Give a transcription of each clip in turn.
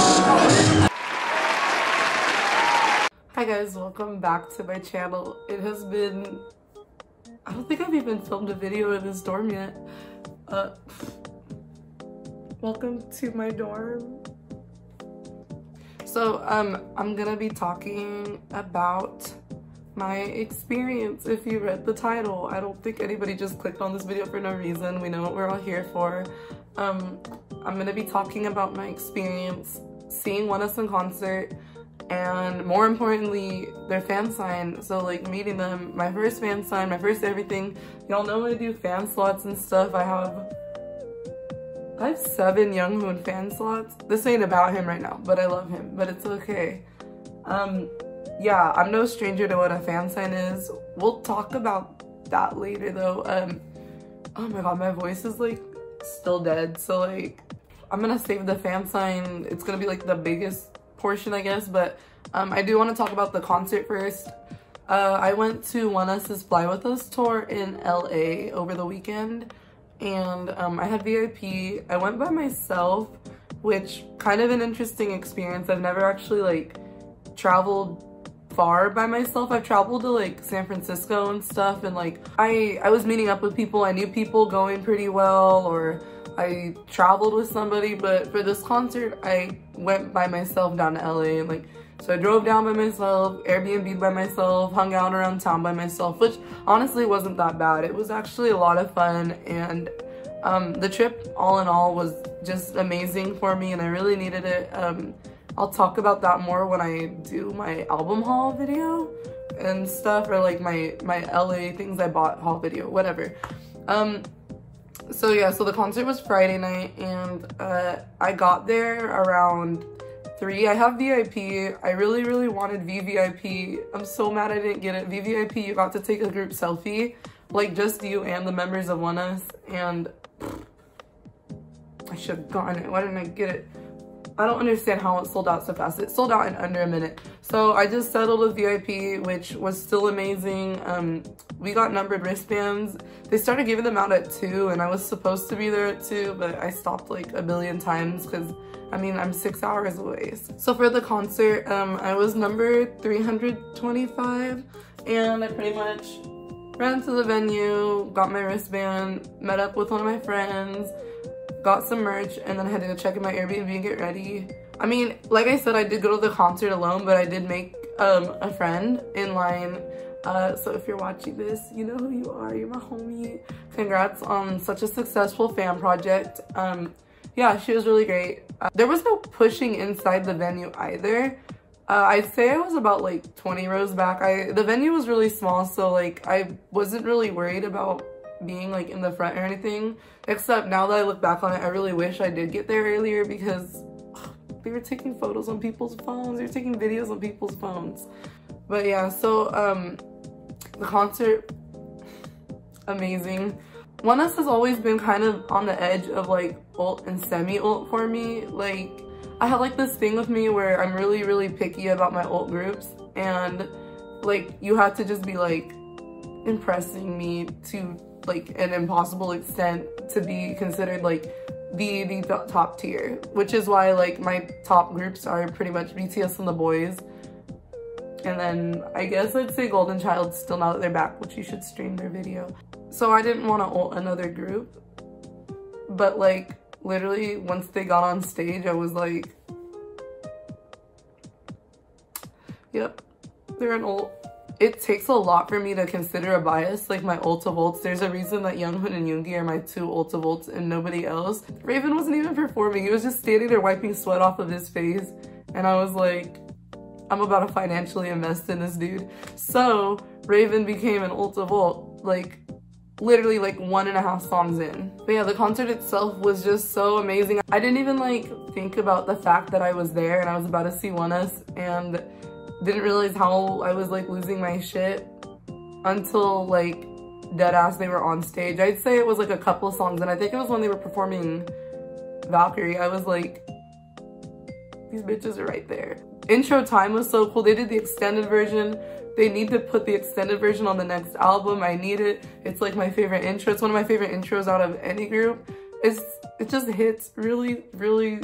Hi guys, welcome back to my channel. It has been, I don't think I've even filmed a video in this dorm yet. Uh, welcome to my dorm. So um, I'm gonna be talking about my experience if you read the title. I don't think anybody just clicked on this video for no reason. We know what we're all here for. Um, I'm gonna be talking about my experience seeing ONEUS in concert and more importantly their fan sign. So like meeting them my first fan sign my first everything. Y'all know I do fan slots and stuff. I have I have seven Younghoon fan slots. This ain't about him right now but I love him but it's okay. Um yeah I'm no stranger to what a fan sign is. We'll talk about that later though. Um oh my god my voice is like still dead so like I'm gonna save the fan sign it's gonna be like the biggest portion, I guess, but um, I do want to talk about the concert first. Uh, I went to One ONEUS's Fly With Us tour in LA over the weekend, and um, I had VIP. I went by myself, which kind of an interesting experience. I've never actually like traveled far by myself. I've traveled to like San Francisco and stuff, and like I, I was meeting up with people. I knew people going pretty well, or I traveled with somebody, but for this concert, I went by myself down to LA and like, so I drove down by myself, Airbnb by myself, hung out around town by myself, which honestly wasn't that bad. It was actually a lot of fun and um, the trip all in all was just amazing for me and I really needed it. Um, I'll talk about that more when I do my album haul video and stuff or like my, my LA things I bought haul video, whatever. Um, so yeah, so the concert was Friday night and uh, I got there around 3. I have VIP. I really, really wanted VVIP. I'm so mad I didn't get it. VVIP, you got to take a group selfie. Like just you and the members of ONEUS and I should have gotten it. Why didn't I get it? I don't understand how it sold out so fast. It sold out in under a minute. So I just settled with VIP, which was still amazing. Um, we got numbered wristbands. They started giving them out at 2 and I was supposed to be there at 2, but I stopped like a billion times because I mean, I'm six hours away. So for the concert, um, I was number 325 and I pretty much ran to the venue, got my wristband, met up with one of my friends, got some merch, and then I had to go check in my Airbnb and get ready. I mean, like I said, I did go to the concert alone, but I did make um, a friend in line. Uh, so if you're watching this, you know who you are. You're my homie. Congrats on such a successful fan project. Um, yeah, she was really great. Uh, there was no pushing inside the venue either. Uh, I'd say I was about like 20 rows back. I The venue was really small, so like I wasn't really worried about being like in the front or anything. Except now that I look back on it, I really wish I did get there earlier because they were taking photos on people's phones. They were taking videos on people's phones. But yeah, so um, the concert, amazing. ONEUS has always been kind of on the edge of like ult and semi-ult for me. Like, I have like this thing with me where I'm really, really picky about my ult groups and like you have to just be like impressing me to like an impossible extent to be considered like the the top tier which is why like my top groups are pretty much bts and the boys. And then i guess i'd say golden child still now that they're back which you should stream their video. So i didn't want to ult another group. But like literally once they got on stage i was like yep they're an ult it takes a lot for me to consider a bias, like my Ulta Volts. There's a reason that Younghoon and Yoongi are my two Ulta Volts and nobody else. Ravn wasn't even performing. He was just standing there wiping sweat off of his face. And I was like, I'm about to financially invest in this dude. So Ravn became an Ulta Volt, like literally like one and a half songs in. But yeah, the concert itself was just so amazing. I didn't even like think about the fact that I was there and I was about to see ONEUS and didn't realize how I was like losing my shit until like dead ass they were on stage. I'd say it was like a couple songs and I think it was when they were performing Valkyrie. I was like, these bitches are right there. Intro time was so cool. They did the extended version. They need to put the extended version on the next album. I need it. It's like my favorite intro. It's one of my favorite intros out of any group. it's it just hits really, really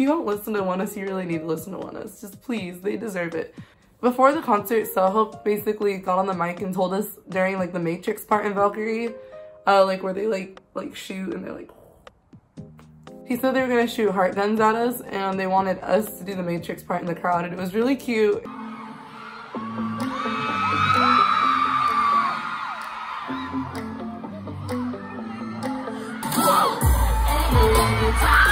you don't listen to ONEUS, you really need to listen to ONEUS. Just please, they deserve it. Before the concert, Seoho basically got on the mic and told us during like the Matrix part in Valkyrie, uh, like where they like like shoot and they're like he said they were gonna shoot heart guns at us and they wanted us to do the Matrix part in the crowd and it was really cute. Oh,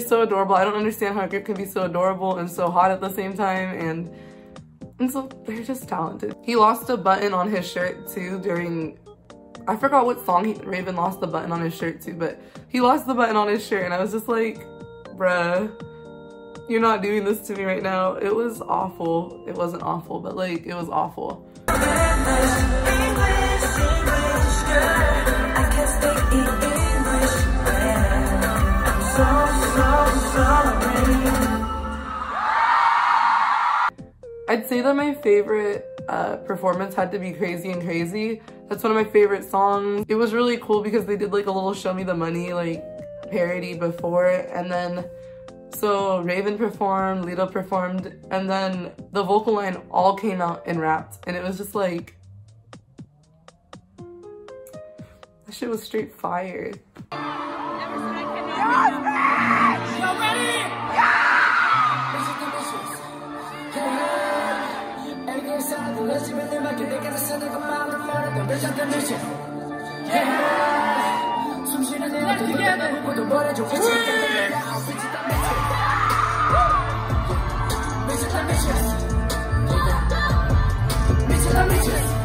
they're so adorable. I don't understand how a can be so adorable and so hot at the same time and and so they're just talented. He lost a button on his shirt too during I forgot what song he, Ravn lost the button on his shirt too, but he lost the button on his shirt and I was just like, bruh, you're not doing this to me right now. It was awful. It wasn't awful, but like, it was awful. I'd say that my favorite uh, performance had to be Crazy and Crazy. That's one of my favorite songs. It was really cool because they did like a little Show Me the Money like parody before and then so Ravn performed, Leedo performed, and then the vocal line all came out and rapped and it was just like that shit was straight fire. Bitches, I'm bitches.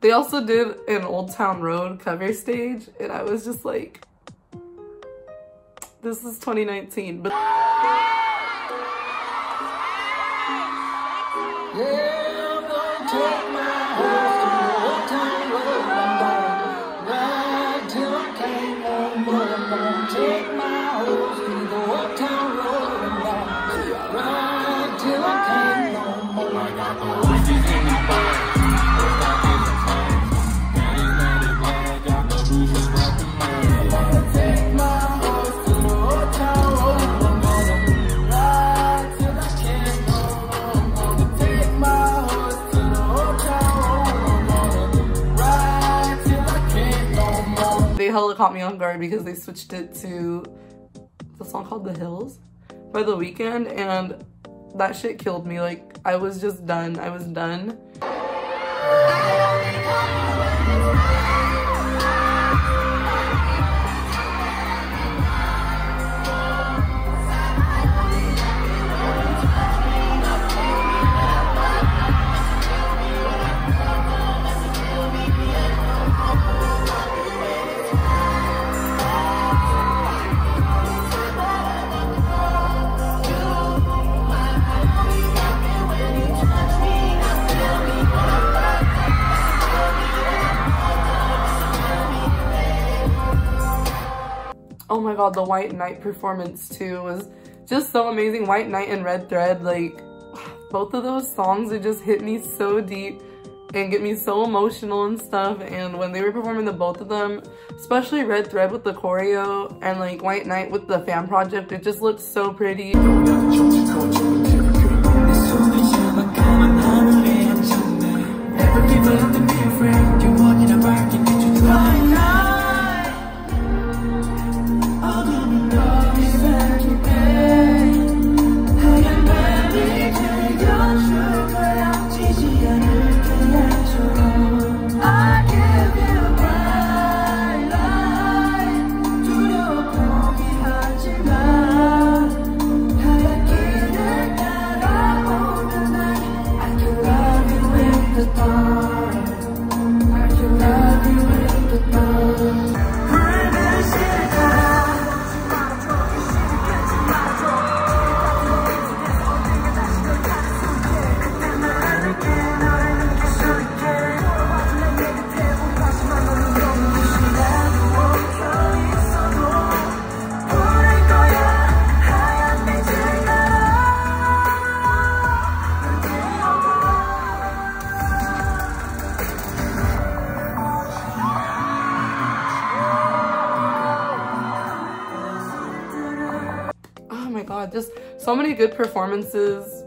They also did an Old Town Road cover stage, and I was just like, this is 2019, but. They caught me off guard because they switched it to the song called The Hills by The Weeknd and that shit killed me. Like I was just done. I was done. God, the White Knight performance too was just so amazing. White Knight and Red Thread, like both of those songs, it just hit me so deep and get me so emotional and stuff. And when they were performing the both of them, especially Red Thread with the choreo and like White Knight with the fan project, it just looked so pretty. Good performances.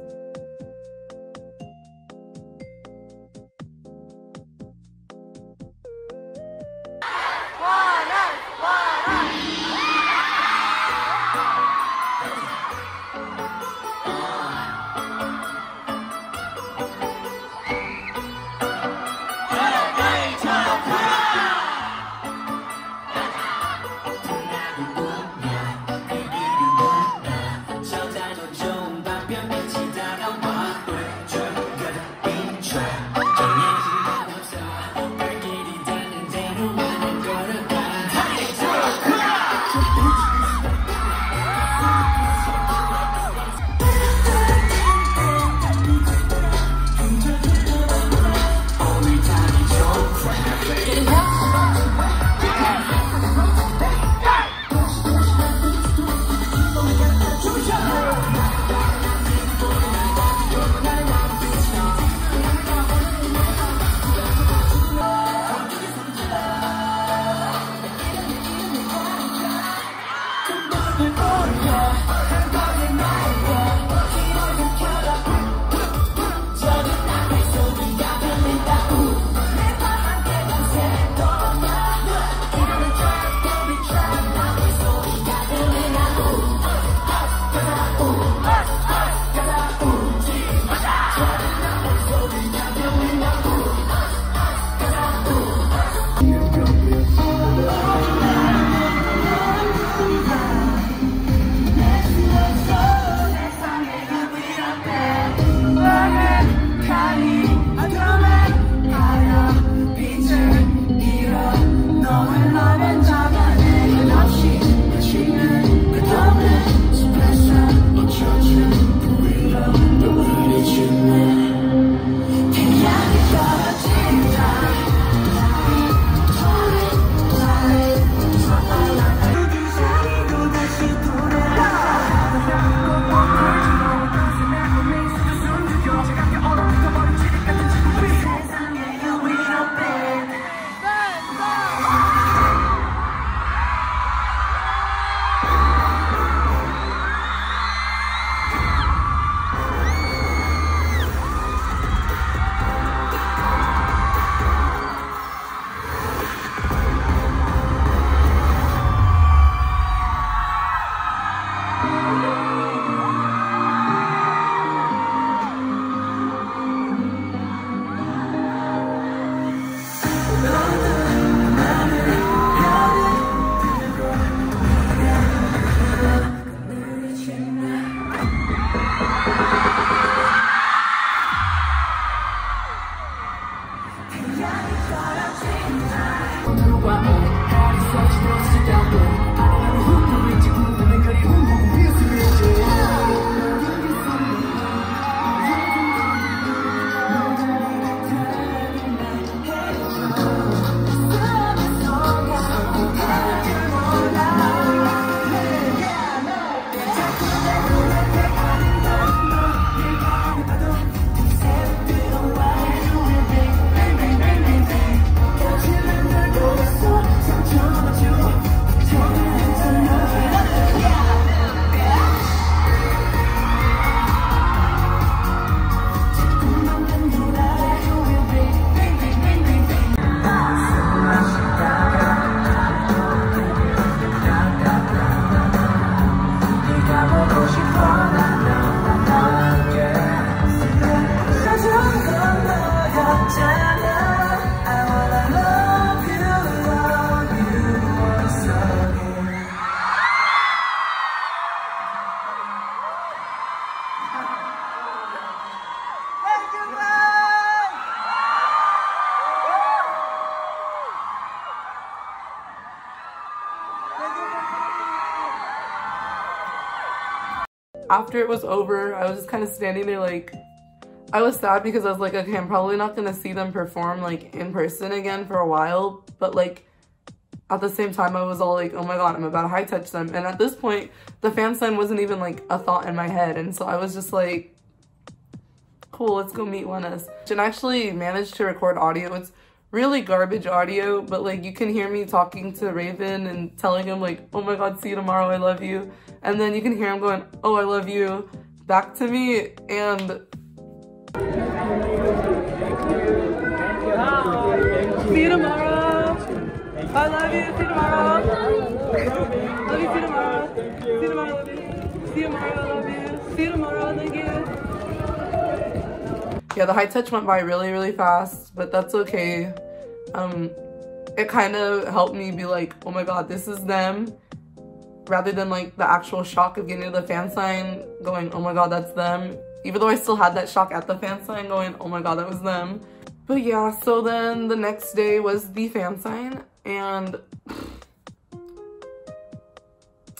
After it was over, I was just kind of standing there like, I was sad because I was like, okay, I'm probably not gonna see them perform like in person again for a while, but like at the same time I was all like, oh my god, I'm about to high touch them. And at this point, the fan sign wasn't even like a thought in my head. And so I was just like, cool, let's go meet ONEUS. And actually managed to record audio. It's really garbage audio, but like you can hear me talking to Ravn and telling him like, oh my god, see you tomorrow, I love you. And then you can hear him going, oh, I love you, back to me. And See you tomorrow. I love you. See you tomorrow. Love you. See you tomorrow. See you tomorrow. Love you. See you tomorrow. I love you. See you tomorrow. Thank you. Yeah, the high touch went by really, really fast, but that's okay. Um, it kind of helped me be like, oh my god, this is them rather than like the actual shock of getting to the fan sign going, oh my god, that's them. Even though I still had that shock at the fan sign going, oh my god, that was them. But yeah, so then the next day was the fan sign and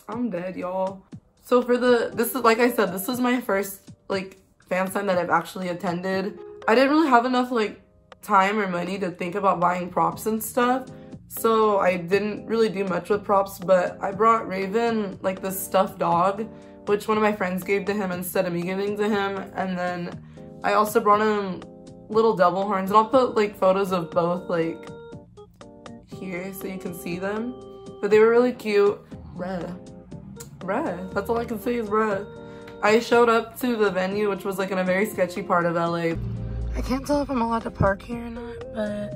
I'm dead, y'all. So for the, this is, like I said, this was my first like fan sign that I've actually attended. I didn't really have enough like time or money to think about buying props and stuff. So I didn't really do much with props, but I brought Ravn like this stuffed dog, which one of my friends gave to him instead of me giving to him. And then I also brought him little devil horns and I'll put like photos of both like here so you can see them. But they were really cute. Red. Red. That's all I can say is red. I showed up to the venue, which was like in a very sketchy part of LA. I can't tell if I'm allowed to park here or not, but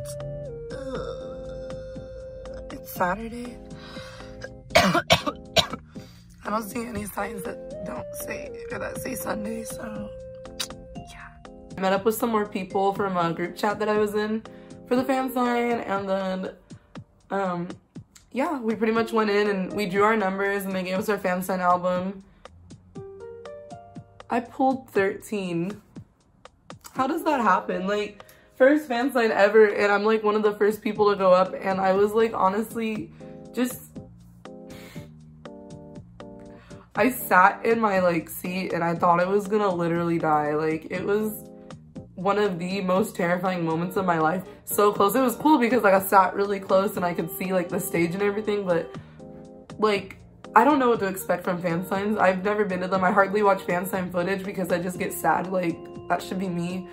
it's Saturday. I don't see any signs that don't say or that say Sunday, so yeah. I met up with some more people from a group chat that I was in for the fan sign and then um yeah, we pretty much went in and we drew our numbers and they gave us our fan sign album. I pulled 13. How does that happen? Like first fan sign ever and I'm like one of the first people to go up and I was like honestly just I sat in my like seat and I thought I was gonna literally die. Like it was one of the most terrifying moments of my life. So close. It was cool because like I sat really close and I could see like the stage and everything but like I don't know what to expect from fan signs I've never been to them I hardly watch fan sign footage because I just get sad like that should be me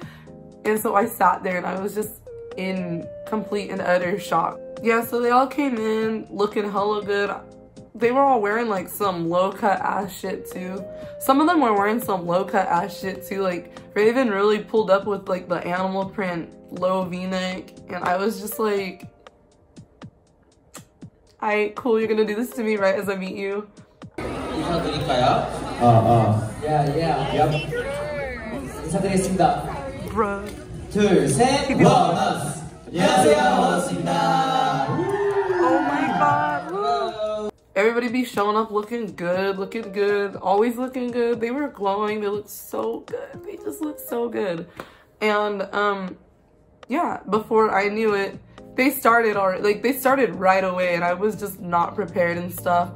and so I sat there and I was just in complete and utter shock. Yeah, so they all came in looking hella good. They were all wearing like some low cut ass shit too. Some of them were wearing some low cut ass shit too. Like Ravn really pulled up with like the animal print low v-neck and I was just like, alright, cool, you're gonna do this to me right as I meet you. 인사드릴까요? 어, 어. Yeah, yeah. Yep. 인사드리겠습니다. Bruh. 둘, 셋, 원어스. 안녕하세요, 원어스입니다. Oh my god. Everybody be showing up looking good, looking good, always looking good. They were glowing. They looked so good. They just looked so good. And um, yeah, before I knew it, they started already, like they started right away and I was just not prepared and stuff.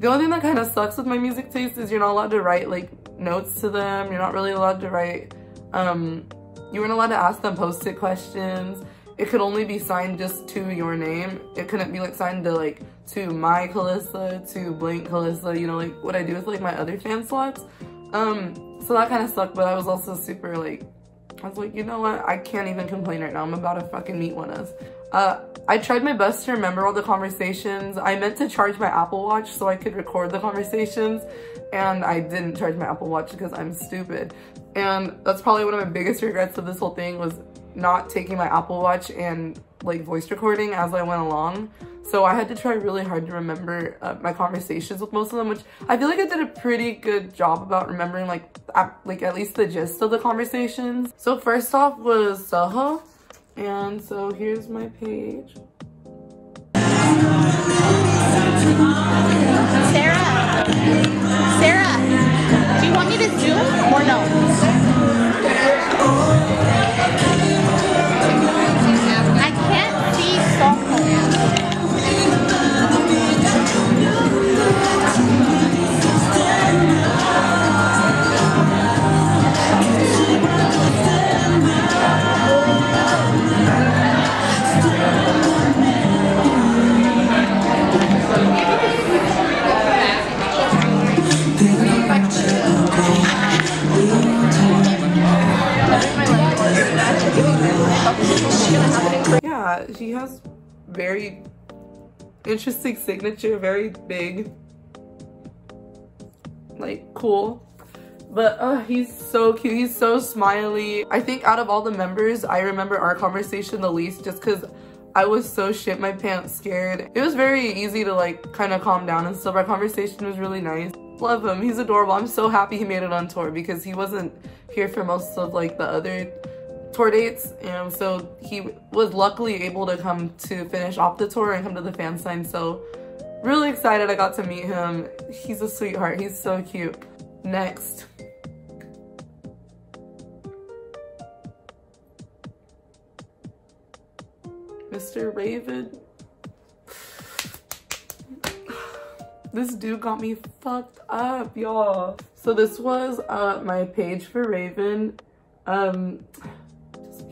The only thing that kind of sucks with MyMusicTaste is you're not allowed to write like notes to them. You're not really allowed to write, um, you weren't allowed to ask them post-it questions. It could only be signed just to your name. It couldn't be like signed to like, to my Calyssa, to blank Calyssa, you know, like what I do with like my other fan slots. Um, so that kind of sucked, but I was also super like, I was like, you know what? I can't even complain right now. I'm about to fucking meet one of. Uh, I tried my best to remember all the conversations. I meant to charge my Apple Watch so I could record the conversations and I didn't charge my Apple Watch because I'm stupid. And that's probably one of my biggest regrets of this whole thing was not taking my Apple Watch and like voice recording as I went along. So I had to try really hard to remember uh, my conversations with most of them, which I feel like I did a pretty good job about remembering like at, like at least the gist of the conversations. So first off was Seoho. And so here's my page. Sarah, Sarah, do you want me to zoom or no? Very interesting signature, very big, like cool. But uh, he's so cute. He's so smiley. I think out of all the members, I remember our conversation the least just because I was so shit my pants scared. It was very easy to like kind of calm down and stuff. Our conversation was really nice. Love him. He's adorable. I'm so happy he made it on tour because he wasn't here for most of like the other tour dates and so he was luckily able to come to finish off the tour and come to the fan sign so really excited I got to meet him. He's a sweetheart. He's so cute. Next. Mr. Ravn. This dude got me fucked up y'all. So this was uh my page for Ravn. Um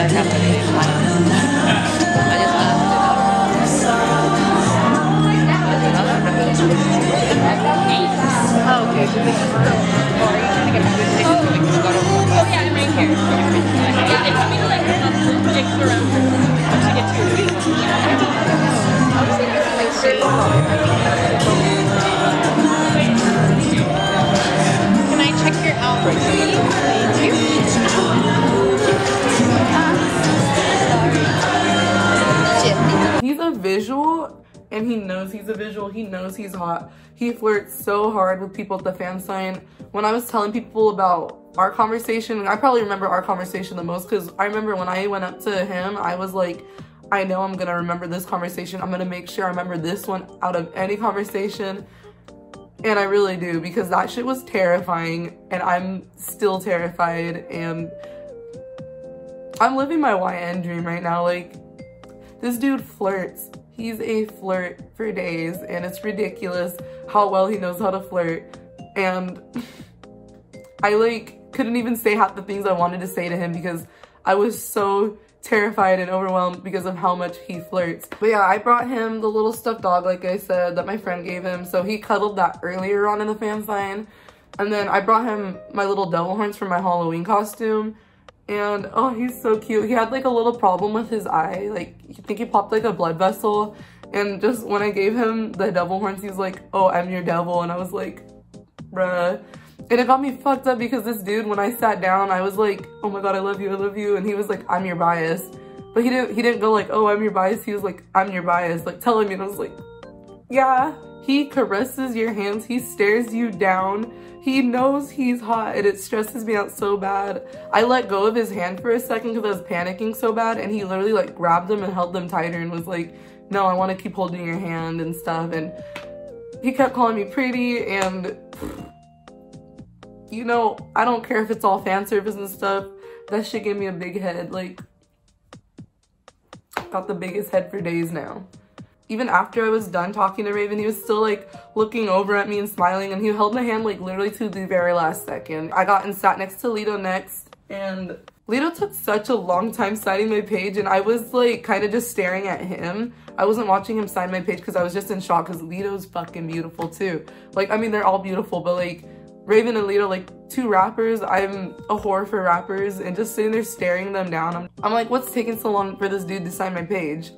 and he He flirts so hard with people at the fan sign. When I was telling people about our conversation, and I probably remember our conversation the most because I remember when I went up to him, I was like, I know I'm gonna remember this conversation. I'm gonna make sure I remember this one out of any conversation. And I really do because that shit was terrifying and I'm still terrified and I'm living my YN dream right now. Like, this dude flirts He's a flirt for days and it's ridiculous how well he knows how to flirt. And I like couldn't even say half the things I wanted to say to him because I was so terrified and overwhelmed because of how much he flirts. But yeah, I brought him the little stuffed dog, like I said, that my friend gave him. So he cuddled that earlier on in the fan sign. And then I brought him my little devil horns for my Halloween costume and oh he's so cute. He had like a little problem with his eye. Like I think he popped like a blood vessel. And just when I gave him the devil horns he's like oh I'm your devil. And I was like bruh. And it got me fucked up because this dude when I sat down I was like oh my god I love you I love you. And he was like I'm your bias. But he didn't he didn't go like, oh, I'm your bias. He was like, I'm your bias, like telling me. And I was like, yeah. He caresses your hands. He stares you down. He knows he's hot and it stresses me out so bad. I let go of his hand for a second because I was panicking so bad and he literally like grabbed them and held them tighter and was like, no, I want to keep holding your hand and stuff. And he kept calling me pretty and you know, I don't care if it's all fan service and stuff. That shit gave me a big head. Like, got the biggest head for days now. Even after I was done talking to Ravn, he was still like looking over at me and smiling and he held my hand like literally to the very last second. I got and sat next to Leedo next and Leedo took such a long time signing my page and I was like kind of just staring at him. I wasn't watching him sign my page because I was just in shock because Leedo's fucking beautiful too. Like, I mean, they're all beautiful, but like Ravn and Leedo, like two rappers. I'm a whore for rappers and just sitting there staring them down. I'm, I'm like, what's taking so long for this dude to sign my page?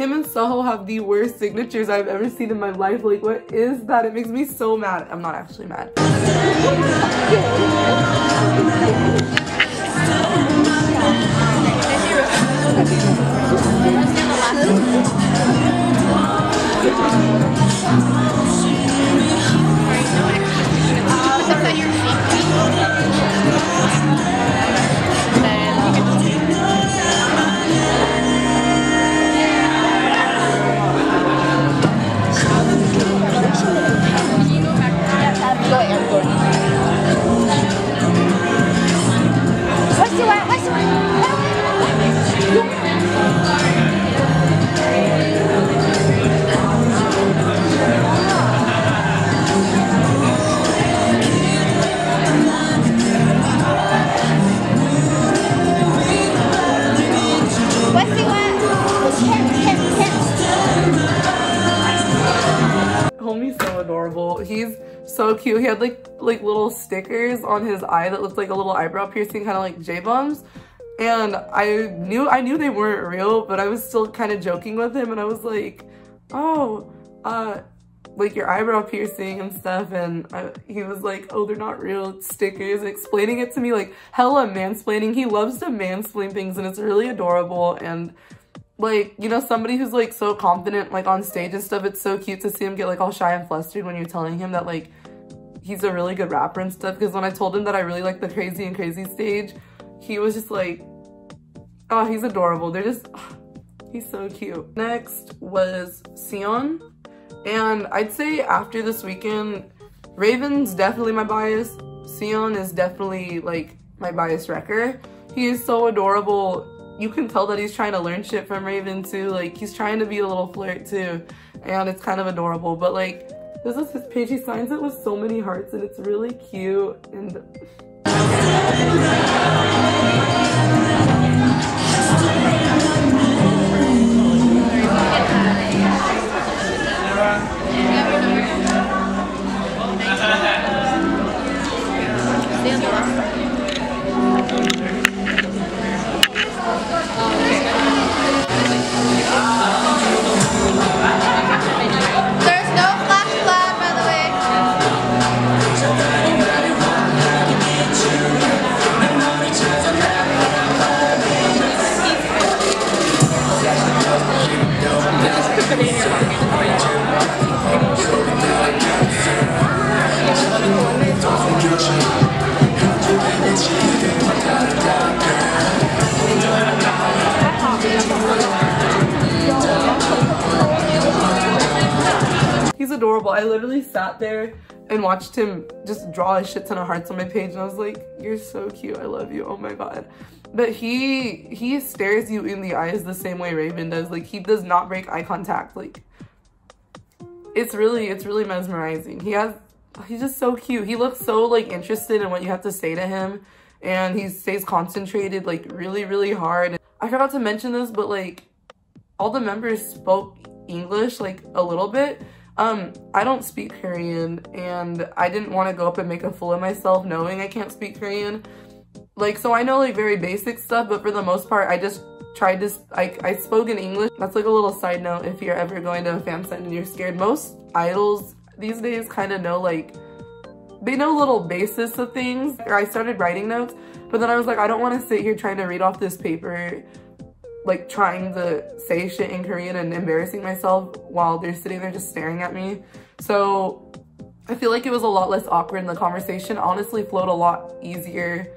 Him and Seoho have the worst signatures I've ever seen in my life. Like, what is that? It makes me so mad. I'm not actually mad. Cute. He had like like little stickers on his eye that looked like a little eyebrow piercing, kind of like J-bombs. And I knew I knew they weren't real, but I was still kind of joking with him, and I was like, "Oh, uh, like your eyebrow piercing and stuff." And I, he was like, "Oh, they're not real stickers," explaining it to me like hella mansplaining. He loves to mansplain things, and it's really adorable. And like, you know, somebody who's like so confident like on stage and stuff, it's so cute to see him get like all shy and flustered when you're telling him that like he's a really good rapper and stuff because when I told him that I really like the Crazy and Crazy stage, he was just like, oh, he's adorable. They're just, oh, he's so cute. Next was Xion. And I'd say after this weekend, Ravn's definitely my bias. Xion is definitely like my bias wrecker. He is so adorable. You can tell that he's trying to learn shit from Ravn too. Like he's trying to be a little flirt too. And it's kind of adorable. But like this is his page. He signs it with so many hearts and it's really cute. And watched him just draw a shit ton of hearts on my page and I was like, you're so cute. I love you. Oh my God. But he he stares you in the eyes the same way Ravn does. Like he does not break eye contact. Like it's really it's really mesmerizing. He has he's just so cute. He looks so like interested in what you have to say to him and he stays concentrated like really really hard. I forgot to mention this but like all the members spoke English like a little bit. Um, I don't speak Korean and I didn't want to go up and make a fool of myself knowing I can't speak Korean. Like, so I know like very basic stuff, but for the most part, I just tried to, I, I spoke in English. That's like a little side note if you're ever going to a fan sign and you're scared. Most idols these days kind of know like they know little basis of things. I started writing notes, but then I was like, I don't want to sit here trying to read off this paper like trying to say shit in Korean and embarrassing myself while they're sitting there just staring at me. So I feel like it was a lot less awkward and the conversation honestly flowed a lot easier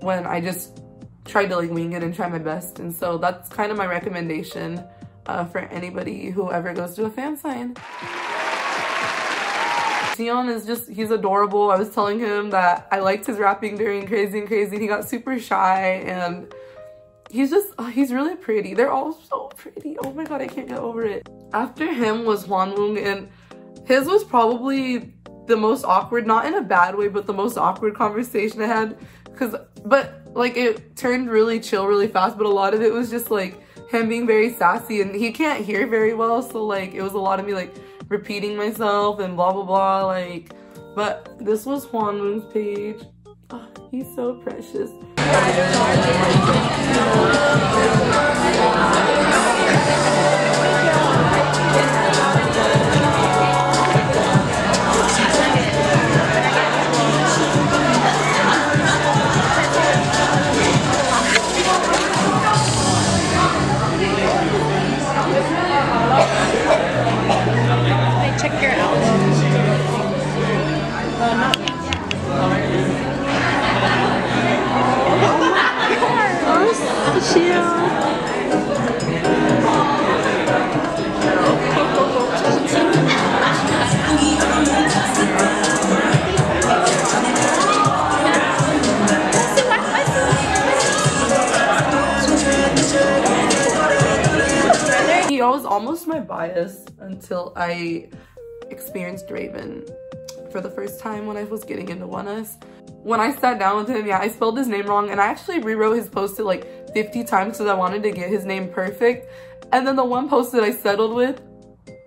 when I just tried to like wing it and try my best. And so that's kind of my recommendation uh, for anybody who ever goes to a fan sign. Xion is just, he's adorable. I was telling him that I liked his rapping during Crazy and Crazy. He got super shy and he's just, oh, he's really pretty. They're all so pretty. Oh my God, I can't get over it. After him was Hwanwoong and his was probably the most awkward, not in a bad way, but the most awkward conversation I had. Cause, but like it turned really chill really fast, but a lot of it was just like him being very sassy and he can't hear very well. So like it was a lot of me like repeating myself and blah, blah, blah. Like, but this was Hwanwoong's page. Oh, he's so precious. Thank you. Was almost my bias until I experienced Ravn for the first time when I was getting into ONEUS. When I sat down with him, yeah, I spelled his name wrong and I actually rewrote his post to like 50 times because I wanted to get his name perfect. And then the one post that I settled with,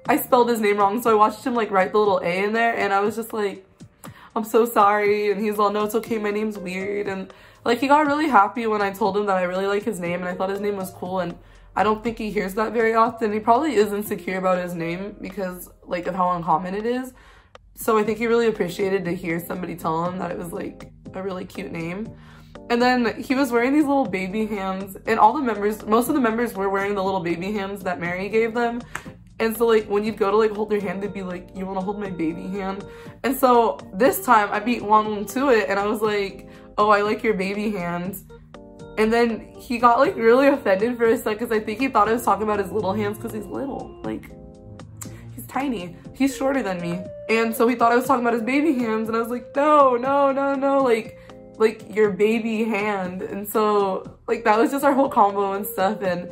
I spelled his name wrong. So I watched him like write the little A in there and I was just like, I'm so sorry. And he's all, no, it's okay. My name's weird. And like he got really happy when I told him that I really like his name and I thought his name was cool. And I don't think he hears that very often. He probably is insecure about his name because like of how uncommon it is. So I think he really appreciated to hear somebody tell him that it was like a really cute name. And then he was wearing these little baby hands and all the members, most of the members were wearing the little baby hands that Mary gave them. And so like when you'd go to like hold their hand, they'd be like, you wanna hold my baby hand? And so this time I beat Hwanwoong to it and I was like, oh, I like your baby hands. And then he got like really offended for a second because I think he thought I was talking about his little hands because he's little. Like, he's tiny. He's shorter than me. And so he thought I was talking about his baby hands and I was like, no, no, no, no. Like, like your baby hand. And so like that was just our whole combo and stuff. And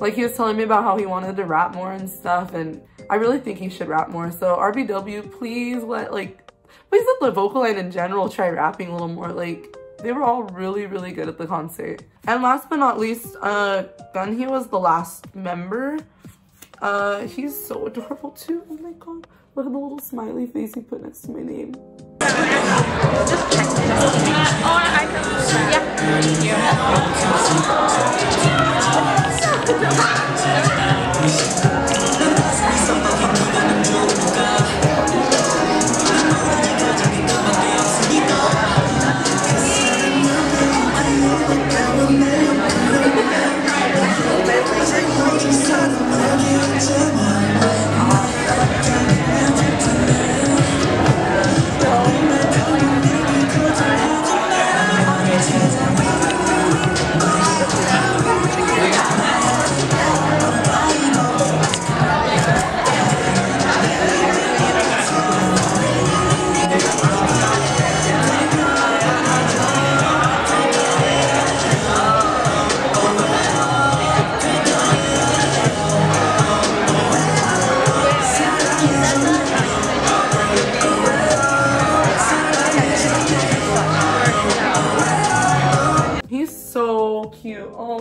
like he was telling me about how he wanted to rap more and stuff. And I really think he should rap more. So RBW, please let like, please let the vocal line in general try rapping a little more. Like, they were all really, really good at the concert. And last but not least, uh, Keonhee was the last member. Uh, he's so adorable too. Oh my god. Look at the little smiley face he put next to my name. Just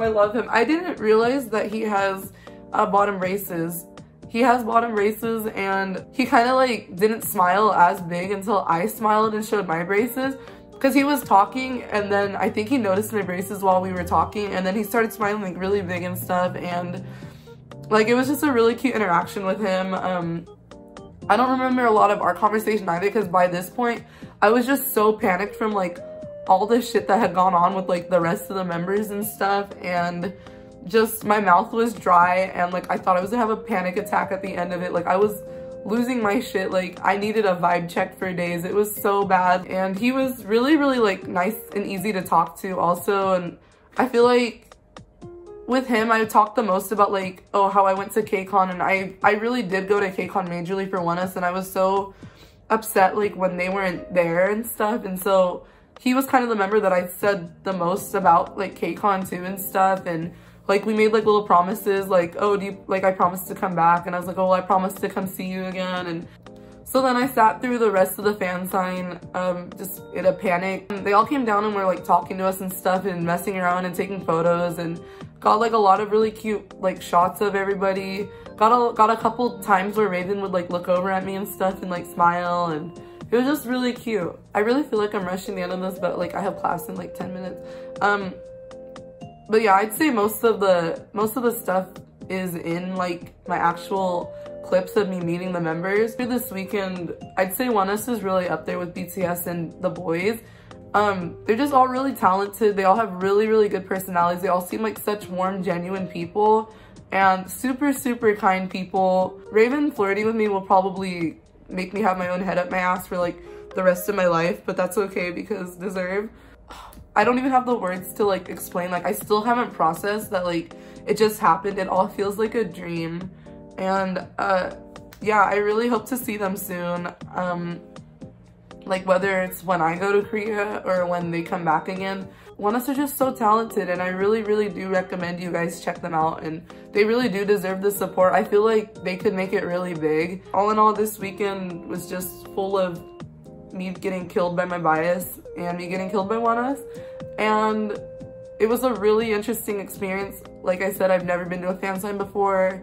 I love him. I didn't realize that he has uh, bottom braces. He has bottom braces and he kind of like didn't smile as big until I smiled and showed my braces because he was talking and then I think he noticed my braces while we were talking and then he started smiling like really big and stuff and like it was just a really cute interaction with him. Um, I don't remember a lot of our conversation either because by this point, I was just so panicked from like all the shit that had gone on with like the rest of the members and stuff and just my mouth was dry and like I thought I was gonna have a panic attack at the end of it. Like I was losing my shit. Like I needed a vibe check for days. It was so bad. And he was really, really like nice and easy to talk to also. And I feel like with him, I talked the most about like, oh, how I went to KCON and I, I really did go to KCON majorly for ONEUS and I was so upset like when they weren't there and stuff. And so he was kind of the member that I said the most about like KCON too and stuff. And like we made like little promises like oh do you like I promised to come back and I was like oh well, I promised to come see you again and so then I sat through the rest of the fan sign um, just in a panic. And they all came down and were like talking to us and stuff and messing around and taking photos and got like a lot of really cute like shots of everybody. Got a, got a couple times where Ravn would like look over at me and stuff and like smile and it was just really cute. I really feel like I'm rushing the end of this but like I have class in like 10 minutes. Um, but yeah, I'd say most of the most of the stuff is in like my actual clips of me meeting the members. For this weekend, I'd say ONEUS is really up there with BTS and the Boyz. Um, they're just all really talented. They all have really, really good personalities. They all seem like such warm, genuine people and super, super kind people. Ravn flirting with me will probably make me have my own head up my ass for like the rest of my life, but that's okay because deserve. I don't even have the words to like explain. Like I still haven't processed that like it just happened. It all feels like a dream. And uh, yeah, I really hope to see them soon. Um, like whether it's when I go to Korea or when they come back again. Are just so talented and I really, really do recommend you guys check them out and they really do deserve the support. I feel like they could make it really big. All in all, this weekend was just full of me getting killed by my bias and me getting killed by ONEUS. And it was a really interesting experience. Like I said, I've never been to a fan sign before.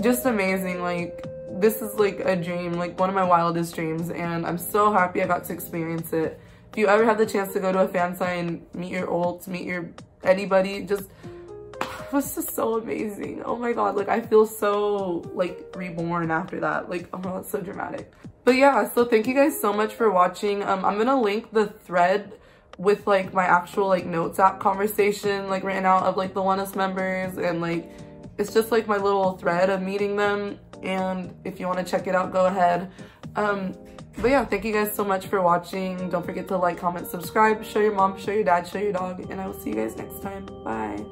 Just amazing. Like, this is like a dream, like one of my wildest dreams. And I'm so happy I got to experience it. If you ever have the chance to go to a fan sign, meet your ults, meet your anybody, just it was just so amazing. Oh my god, like I feel so like reborn after that. Like, oh, that's so dramatic. But yeah, so thank you guys so much for watching. Um, I'm gonna link the thread with like my actual like notes app conversation like written out of like the ONEUS members and like it's just like my little thread of meeting them and if you want to check it out go ahead um but yeah, thank you guys so much for watching. Don't forget to like, comment, subscribe, show your mom, show your dad, show your dog, and I will see you guys next time. Bye.